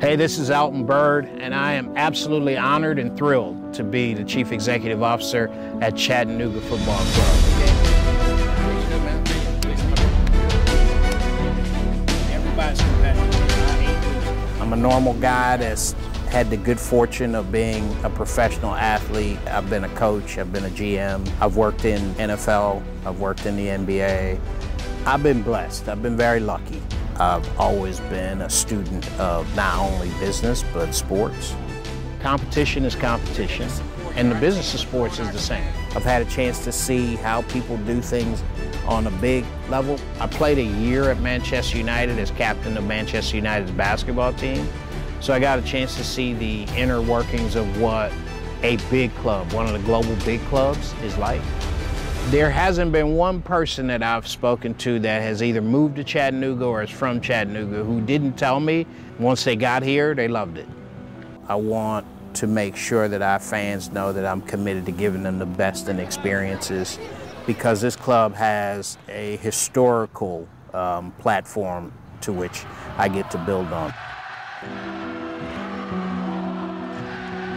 Hey, this is Alton Byrd, and I am absolutely honored and thrilled to be the Chief Executive Officer at Chattanooga Football Club. I'm a normal guy that's had the good fortune of being a professional athlete. I've been a coach, I've been a GM, I've worked in NFL, I've worked in the NBA, I've been blessed, I've been very lucky. I've always been a student of not only business, but sports. Competition is competition, and the business of sports is the same. I've had a chance to see how people do things on a big level. I played a year at Manchester United as captain of Manchester United's basketball team. So I got a chance to see the inner workings of what a big club, one of the global big clubs, is like. There hasn't been one person that I've spoken to that has either moved to Chattanooga or is from Chattanooga who didn't tell me once they got here they loved it. I want to make sure that our fans know that I'm committed to giving them the best in experiences because this club has a historical um, platform to which I get to build on.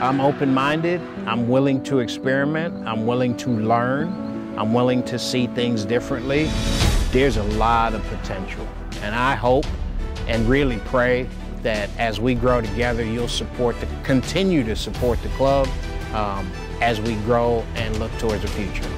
I'm open-minded, I'm willing to experiment, I'm willing to learn, I'm willing to see things differently. There's a lot of potential. And I hope and really pray that as we grow together, you'll support the, continue to support the club um, as we grow and look towards the future.